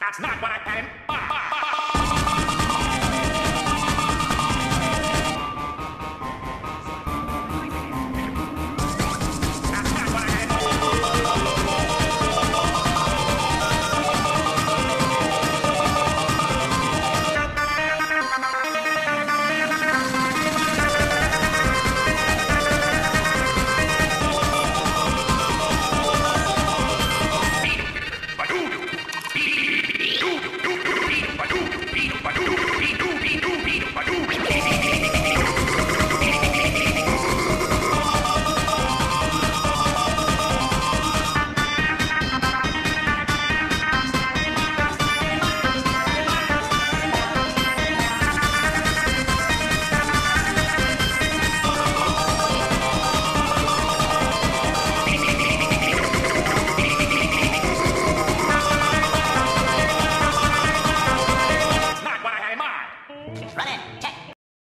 That's not what I had in That's Run. Check.